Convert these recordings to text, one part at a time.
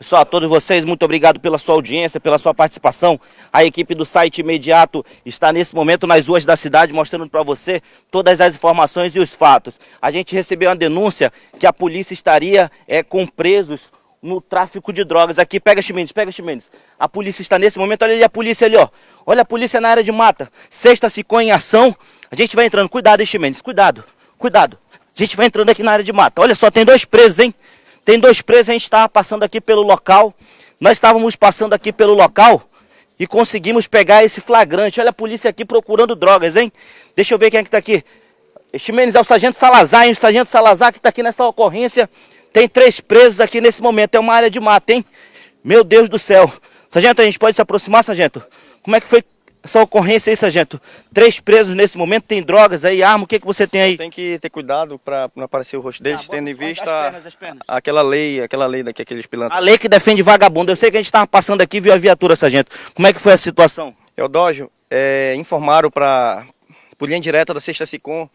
Pessoal, a todos vocês, muito obrigado pela sua audiência, pela sua participação. A equipe do site imediato está nesse momento nas ruas da cidade mostrando para você todas as informações e os fatos. A gente recebeu uma denúncia que a polícia estaria é, com presos no tráfico de drogas. Aqui, pega Chimenez, pega Chimenez. A polícia está nesse momento, olha ali a polícia ali, ó. Olha a polícia na área de mata. Sexta ficou em ação. A gente vai entrando, cuidado, hein, cuidado, cuidado. A gente vai entrando aqui na área de mata. Olha só, tem dois presos, hein? Tem dois presos, a gente estava passando aqui pelo local. Nós estávamos passando aqui pelo local e conseguimos pegar esse flagrante. Olha a polícia aqui procurando drogas, hein? Deixa eu ver quem é que está aqui. Ximenes é o Sargento Salazar, hein? O Sargento Salazar que está aqui nessa ocorrência. Tem três presos aqui nesse momento. É uma área de mata, hein? Meu Deus do céu. Sargento, a gente pode se aproximar, Sargento? Como é que foi essa ocorrência aí, sargento? Três presos nesse momento, tem drogas aí, arma, o que, que você tem aí? Tem que ter cuidado para não aparecer o rosto deles, tá, tendo em vista as pernas, as pernas. aquela lei, aquela lei daqui, aqueles pilantras. A lei que defende vagabundo. Eu sei que a gente estava passando aqui e viu a viatura, sargento. Como é que foi a situação? Eudógio, é, informaram para por linha direta da Sexta Sicom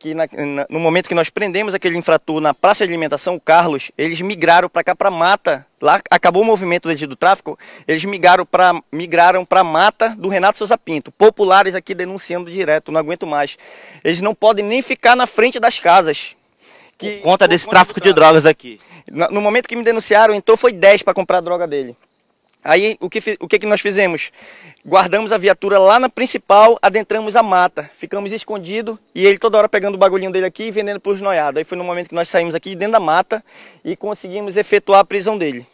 que na, na, no momento que nós prendemos aquele infrator na praça de alimentação, o Carlos, eles migraram para cá para mata. Lá acabou o movimento do tráfico, eles migraram para migraram para mata do Renato Souza Pinto. Populares aqui denunciando direto, não aguento mais. Eles não podem nem ficar na frente das casas. Que, por conta desse por tráfico de drogas aqui. No momento que me denunciaram, entrou foi 10 para comprar a droga dele. Aí o que, o que, que nós fizemos? Guardamos a viatura lá na principal, adentramos a mata, ficamos escondidos e ele toda hora pegando o bagulhinho dele aqui e vendendo para os noiados. Aí foi no momento que nós saímos aqui dentro da mata e conseguimos efetuar a prisão dele.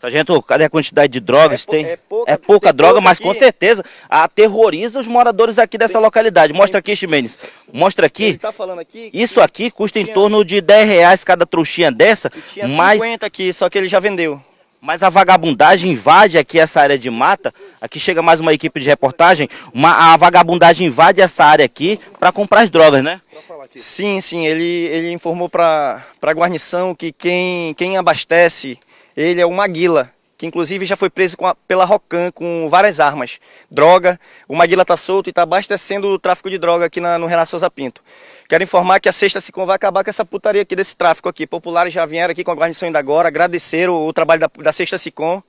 Sargento, cadê a quantidade de drogas? É, tem, é pouca, é pouca droga, mas aqui. com certeza aterroriza os moradores aqui dessa tem, localidade. Mostra aqui, Ximenes. Mostra aqui. Tá aqui isso aqui custa em torno de 10 reais cada trouxinha dessa. E tinha mas... 50 aqui, só que ele já vendeu. Mas a vagabundagem invade aqui essa área de mata. Aqui chega mais uma equipe de reportagem. Uma, a vagabundagem invade essa área aqui para comprar as drogas, né? Sim, sim. Ele, ele informou para a guarnição que quem, quem abastece ele é o Maguila, que inclusive já foi preso a, pela Rocan com várias armas, droga. O Maguila está solto e está abastecendo o tráfico de droga aqui na, no Renato Souza Pinto. Quero informar que a Sexta Sicom vai acabar com essa putaria aqui desse tráfico aqui. Populares já vieram aqui com a guarnição ainda agora, agradeceram o trabalho da, da Sexta Sicom.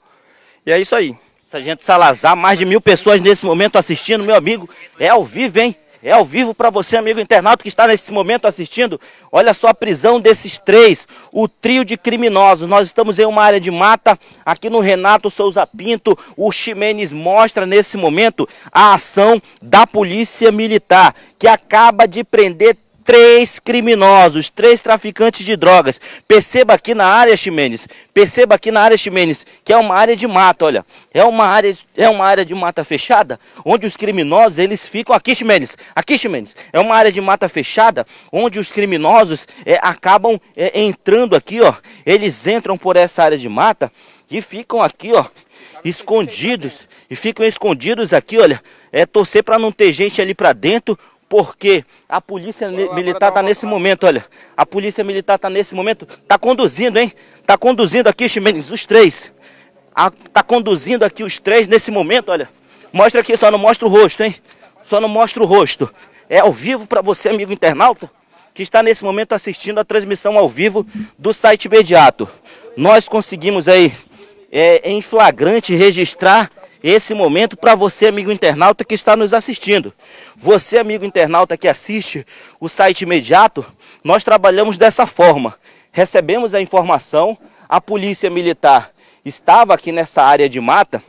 E é isso aí. Sargento Salazar, mais de mil pessoas nesse momento assistindo, meu amigo. É ao vivo, hein? É ao vivo para você, amigo internauta que está nesse momento assistindo. Olha só a prisão desses três, o trio de criminosos. Nós estamos em uma área de mata, aqui no Renato Souza Pinto. O Ximenes mostra nesse momento a ação da Polícia Militar, que acaba de prender três criminosos, três traficantes de drogas. Perceba aqui na área, Ximenes, perceba aqui na área, Ximenes, que é uma área de mata, olha. É uma área, é uma área de mata fechada, onde os criminosos, eles ficam aqui, Ximenes, aqui, Ximenes. É uma área de mata fechada, onde os criminosos é, acabam é, entrando aqui, ó. Eles entram por essa área de mata e ficam aqui, ó, escondidos. E ficam escondidos aqui, olha, é torcer para não ter gente ali para dentro, porque a polícia militar está nesse momento, olha. A polícia militar está nesse momento, está conduzindo, hein? Está conduzindo aqui, Ximenes, os três. Está conduzindo aqui os três nesse momento, olha. Mostra aqui, só não mostra o rosto, hein? Só não mostra o rosto. É ao vivo para você, amigo internauta, que está nesse momento assistindo a transmissão ao vivo do site imediato. Nós conseguimos aí, é, em flagrante, registrar esse momento para você, amigo internauta que está nos assistindo. Você, amigo internauta que assiste o site imediato, nós trabalhamos dessa forma. Recebemos a informação, a polícia militar estava aqui nessa área de mata,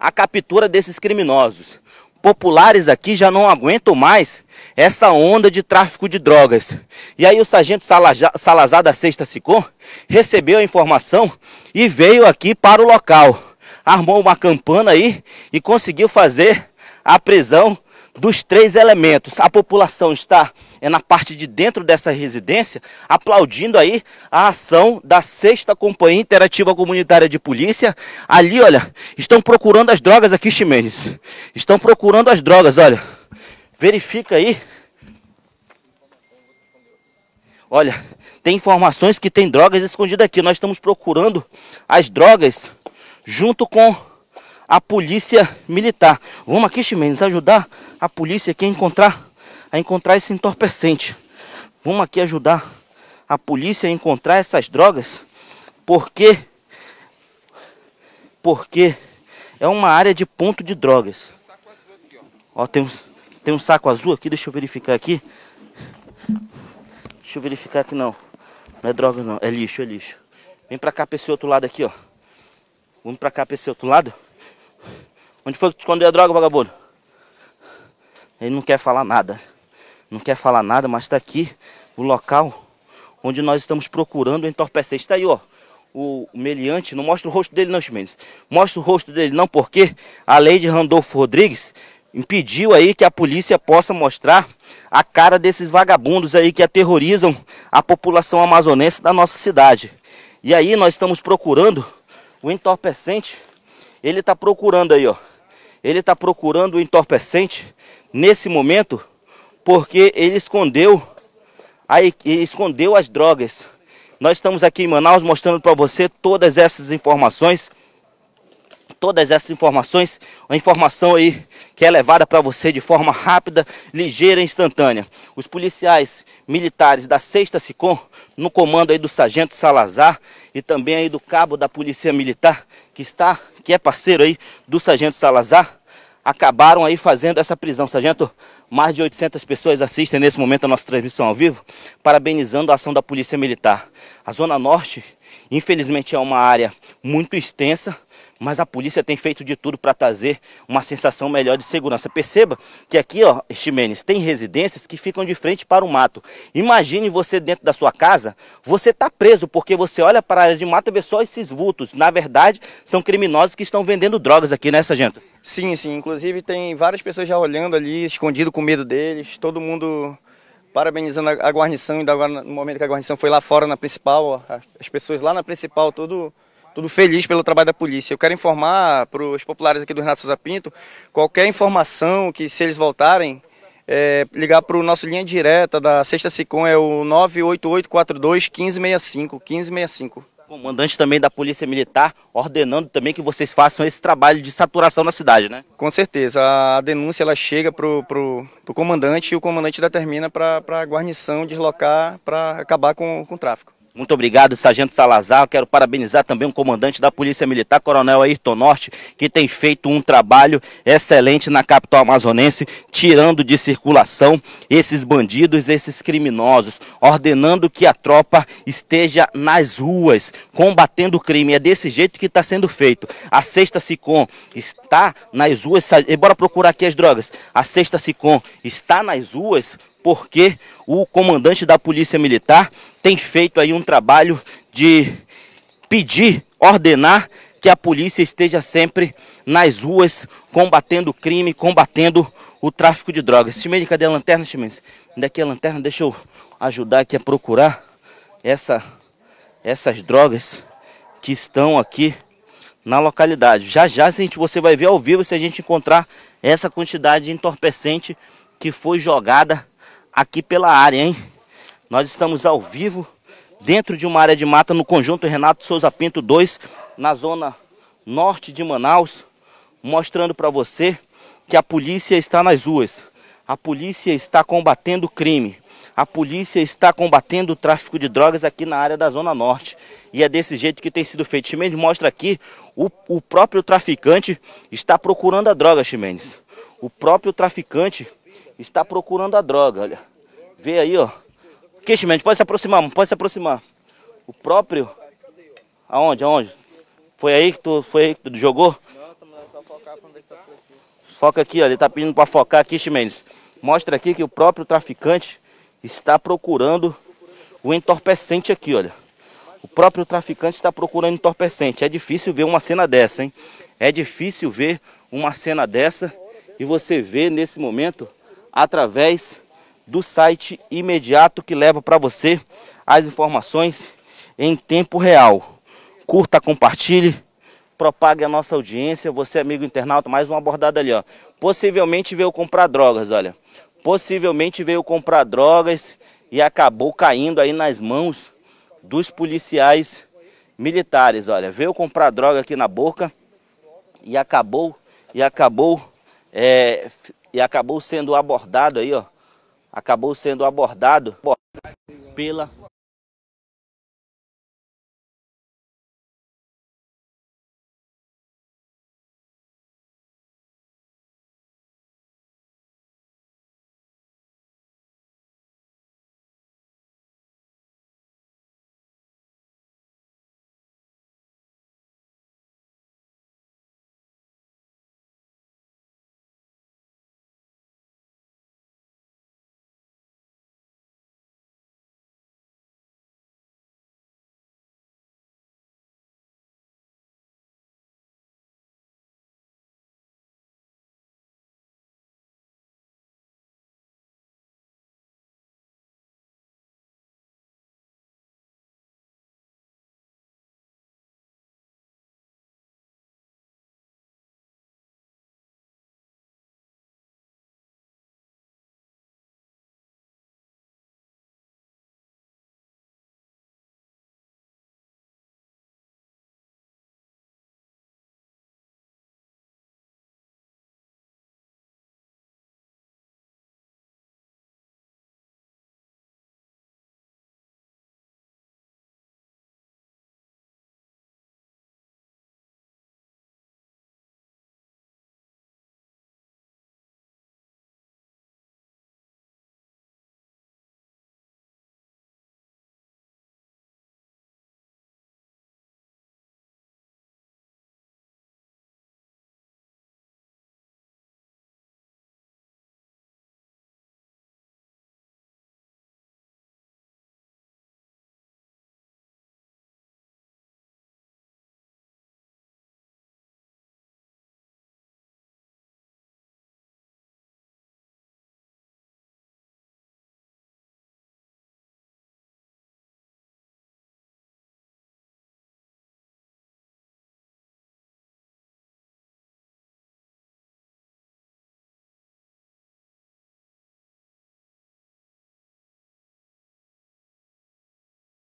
a captura desses criminosos. Populares aqui já não aguentam mais essa onda de tráfico de drogas. E aí o sargento Salazar da Sexta Sicom recebeu a informação e veio aqui para o local armou uma campana aí e conseguiu fazer a prisão dos três elementos. A população está é na parte de dentro dessa residência, aplaudindo aí a ação da sexta Companhia Interativa Comunitária de Polícia. Ali, olha, estão procurando as drogas aqui, Ximenes. Estão procurando as drogas, olha. Verifica aí. Olha, tem informações que tem drogas escondidas aqui. Nós estamos procurando as drogas junto com a polícia militar. Vamos aqui, Ximenes, ajudar a polícia aqui a encontrar, a encontrar esse entorpecente. Vamos aqui ajudar a polícia a encontrar essas drogas, porque porque é uma área de ponto de drogas. Ó, tem um, tem um saco azul aqui, deixa eu verificar aqui. Deixa eu verificar aqui não. Não é droga não, é lixo, é lixo. Vem pra cá pra esse outro lado aqui, ó. Vamos pra cá pra esse outro lado. Onde foi que tu escondeu a droga, vagabundo? Ele não quer falar nada. Não quer falar nada, mas tá aqui o local onde nós estamos procurando o entorpecente. Está aí, ó. O, meliante, não mostra o rosto dele não, Chimenez. Mostra o rosto dele não, porque a lei de Randolfo Rodrigues impediu aí que a polícia possa mostrar a cara desses vagabundos aí que aterrorizam a população amazonense da nossa cidade. E aí nós estamos procurando o entorpecente. Ele está procurando aí, ó. Ele está procurando o entorpecente nesse momento porque ele escondeu, aí escondeu as drogas. Nós estamos aqui em Manaus mostrando para você todas essas informações todas essas informações, a informação aí que é levada para você de forma rápida, ligeira e instantânea. Os policiais militares da 6 SICOM, no comando aí do Sargento Salazar e também aí do cabo da Polícia Militar, que está, que é parceiro aí do Sargento Salazar, acabaram aí fazendo essa prisão. Sargento, mais de 800 pessoas assistem nesse momento a nossa transmissão ao vivo, parabenizando a ação da Polícia Militar. A Zona Norte, infelizmente, é uma área muito extensa, mas a polícia tem feito de tudo para trazer uma sensação melhor de segurança. Perceba que aqui, ó, Ximenes, tem residências que ficam de frente para o mato. Imagine você dentro da sua casa, você está preso porque você olha para a área de mato e vê só esses vultos. Na verdade, são criminosos que estão vendendo drogas aqui, né, sargento? Sim, sim. Inclusive tem várias pessoas já olhando ali, escondido com medo deles. Todo mundo parabenizando a guarnição, ainda agora no momento que a guarnição foi lá fora na principal, as pessoas lá na principal, todo tudo feliz pelo trabalho da polícia. Eu quero informar para os populares aqui do Renato Souza Pinto, qualquer informação que se eles voltarem, é, ligar para o nosso linha direta da Sexta Sicom, é o 98842 1565, 1565. Comandante também da Polícia Militar, ordenando também que vocês façam esse trabalho de saturação na cidade, né? Com certeza. A denúncia ela chega para o comandante e o comandante determina para a guarnição deslocar para acabar com, com o tráfico. Muito obrigado, Sargento Salazar. Quero parabenizar também o comandante da Polícia Militar, Coronel Ayrton Norte, que tem feito um trabalho excelente na capital amazonense, tirando de circulação esses bandidos, esses criminosos, ordenando que a tropa esteja nas ruas, combatendo o crime. É desse jeito que está sendo feito. A Sexta Sicom está nas ruas. Bora procurar aqui as drogas. A Sexta Sicom está nas ruas porque o comandante da Polícia Militar tem feito aí um trabalho de pedir, ordenar que a polícia esteja sempre nas ruas combatendo o crime, combatendo o tráfico de drogas. Chimenez, cadê a lanterna, Chimenez? Daqui a lanterna, deixa eu ajudar aqui a procurar essa, essas drogas que estão aqui na localidade. Já já gente, você vai ver ao vivo se a gente encontrar essa quantidade de entorpecente que foi jogada aqui pela área, hein? Nós estamos ao vivo dentro de uma área de mata no conjunto Renato Souza Pinto 2, na zona norte de Manaus, mostrando para você que a polícia está nas ruas. A polícia está combatendo o crime. A polícia está combatendo o tráfico de drogas aqui na área da Zona Norte. E é desse jeito que tem sido feito. Ximenes mostra aqui, o, o próprio traficante está procurando a droga, Ximenes. O próprio traficante está procurando a droga, olha. Vê aí, ó. Chimenez, pode se aproximar, pode se aproximar. O próprio... Aonde, aonde? Foi aí que tu, foi aí que tu jogou? Foca aqui, ó. Ele tá pedindo para focar aqui, Chimenez. Mostra aqui que o próprio traficante está procurando o entorpecente aqui, olha. O próprio traficante está procurando entorpecente. É difícil ver uma cena dessa, hein? É difícil ver uma cena dessa e você vê nesse momento através do site imediato que leva para você as informações em tempo real. Curta, compartilhe, propague a nossa audiência. Você, amigo internauta, mais uma abordada ali, ó. Possivelmente veio comprar drogas, olha. Possivelmente veio comprar drogas e acabou caindo aí nas mãos dos policiais militares, olha. Veio comprar droga aqui na boca e acabou e acabou é, e acabou sendo abordado aí, ó. Acabou sendo abordado pela